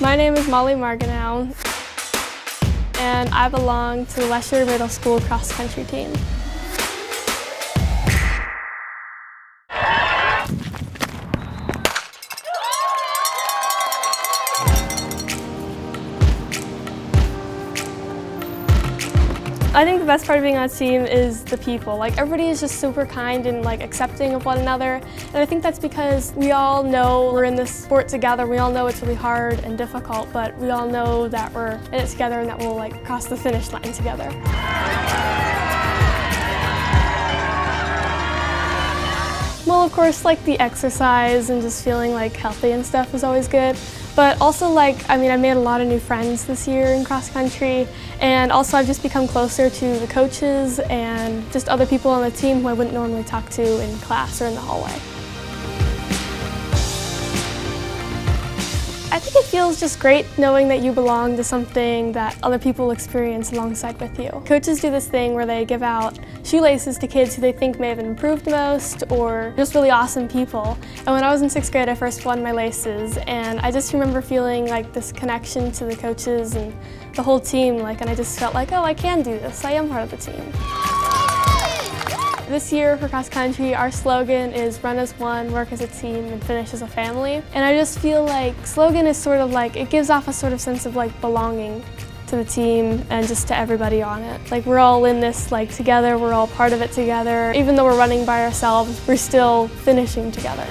My name is Molly Margenau, and I belong to the Lesher Middle School cross country team. I think the best part of being on a team is the people. Like everybody is just super kind and like accepting of one another. And I think that's because we all know we're in this sport together. We all know it's really hard and difficult, but we all know that we're in it together and that we'll like cross the finish line together. Well, of course, like the exercise and just feeling like healthy and stuff is always good. But also like, I mean, I made a lot of new friends this year in cross country and also I've just become closer to the coaches and just other people on the team who I wouldn't normally talk to in class or in the hallway. Think it feels just great knowing that you belong to something that other people experience alongside with you. Coaches do this thing where they give out shoelaces to kids who they think may have improved most or just really awesome people. And when I was in sixth grade, I first won my laces and I just remember feeling like this connection to the coaches and the whole team, like, and I just felt like, oh, I can do this. I am part of the team. This year for cross country, our slogan is run as one, work as a team, and finish as a family. And I just feel like slogan is sort of like, it gives off a sort of sense of like belonging to the team and just to everybody on it. Like we're all in this like together, we're all part of it together. Even though we're running by ourselves, we're still finishing together.